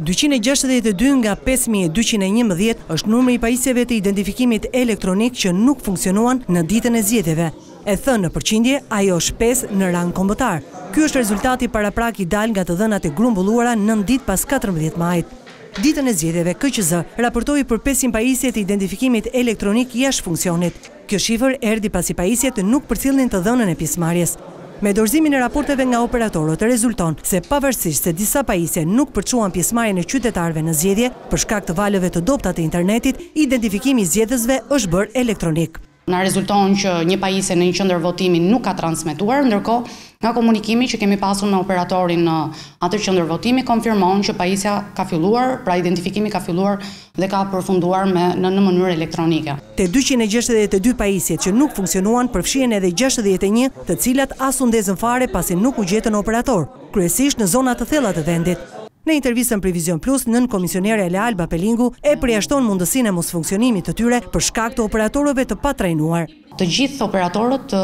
Dyqind e gjashtëdhjetë e dy nga pesë mijë e dyqind e njëmbëdhjetë është numri i pajisjeve të identifikimit elektronik që nuk funksionuan në ditën e zgjedhjeve. E thënë në përqindje, ajo është pesë në rang kombëtar. Ky është rezultati paraprak i dalë nga të dhënat e grumbulluara nëntë ditë pas katërmbëdhjetë majit. Ditën e zgjedhjeve, KQZ raportoi për pesëqind pajisje të identifikimit elektronik jashtë funksionit. Kjo shifër erdhi pasi pajisjet nuk përcillnin të dhënën e pjesëmarrjes. Me dorëzimin e raporteve nga operatorët rezulton se pavarësisht se disa pajisje nuk përçuan pjesëmarrjen e qytetarëve në zgjedhje për shkak të valëve të dobëta të internetit, identifikimi i zgjedhësve është bërë elektronik. Na rezulton që një pajisje në një qendër votimi nuk ka transmetuar, ndërkohë nga komunikimi që kemi pasur me operatorin në atë qendër votimi konfirmon që pajisja ka filluar, pra identifikimi ka filluar dhe ka përfunduar në në mënyrë elektronike. Te dyqind e gjashtëdhjetë e dy pajisjet që nuk funksionuan përfshihen edhe gjashtëdhjetë e një të cilat as u ndezën fare pasi nuk u gjetën operatorë, kryesisht në zona të thella të vendit. Në intervistën për Vizion Plus, nënkomisionerja Lealba Pelingu e përjashton mundësinë e mosfunksionimit të tyre për shkak të operatorëve të patrajnuar. Të gjithë operatorët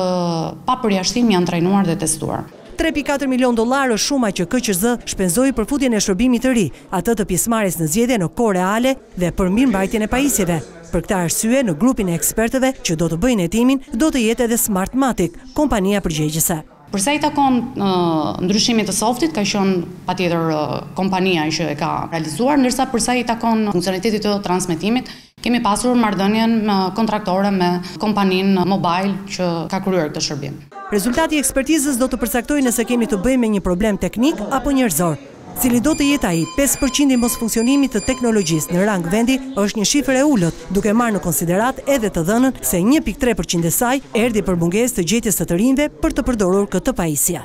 pa përjashtim janë trajnuar dhe testuar. Tre pikë katër milionë dollarë është shuma që KQZ shpenzoi për futjen e shërbimit të ri, atë të pjesëmarrjes në zgjedhje në kohë reale dhe për mirëmbajtjen e pajisjeve. Për këtë arsye, në grupin e ekspertëve që do të bëjnë hetimin do të jetë edhe Smartmatic, kompania përgjegjëse. Për sa i takon ndryshimit të softit, ka qenë patjetër kompania që e ka realizuar, ndërsa për sa i takon funksionalitetit të transmetimit, kemi pasur marrëdhënien kontraktore me kompaninë mobile që ka kryer këtë shërbim. Rezultati i ekspertizës do të përcaktojë nëse kemi të bëjmë me një problem teknik apo njerëzor. Cilido të jetë ai, pesë për qind i mosfunksionimit të teknologjisë në rang vendi është një shifër e ulët, duke marrë në konsideratë edhe të dhënën se një pikë tre për qind e saj erdhi për mungesë të gjetjes së të rinjve për të përdorur këtë pajisje.